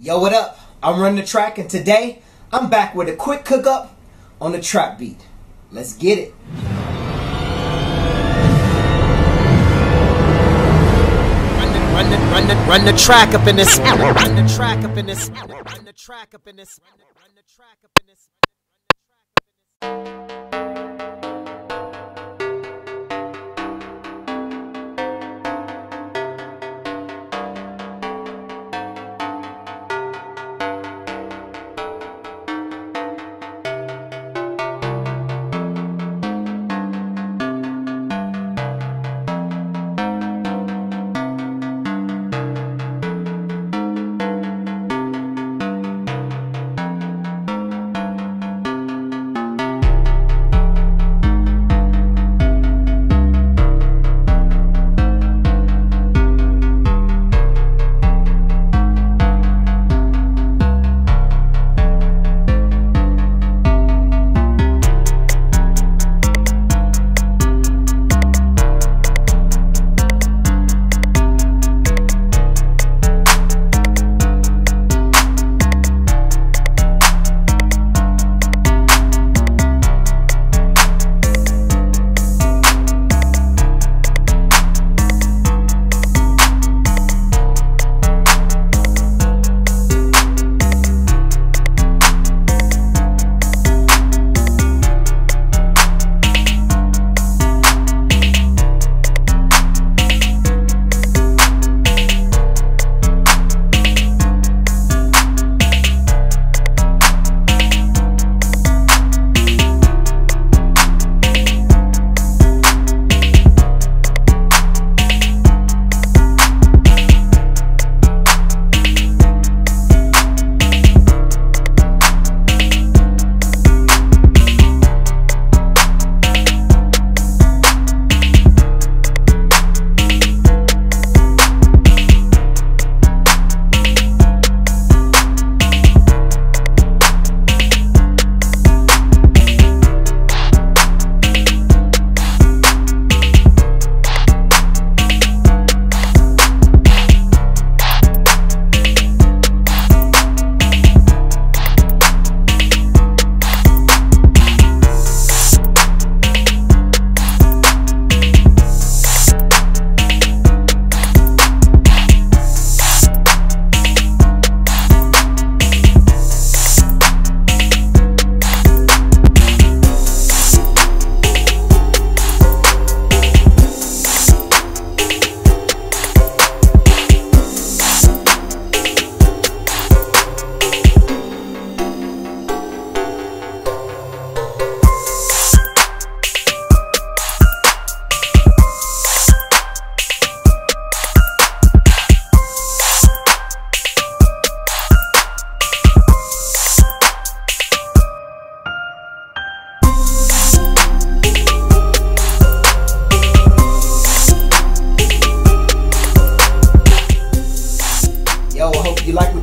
Yo, what up? I'm running the track, and today I'm back with a quick cook up on the trap beat. Let's get it. Run the, run the, run the, run the track up in this. Run the track up in this. Run the track up in this. Run the, run the track up in this.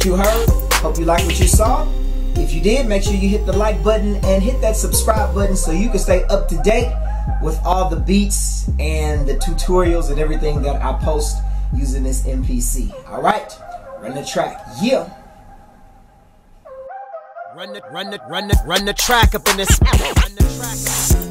What you heard. Hope you like what you saw. If you did, make sure you hit the like button and hit that subscribe button so you can stay up to date with all the beats and the tutorials and everything that I post using this MPC. All right, run the track. Yeah. Run the, run the, run the, run the track up in this. Run the track up in this.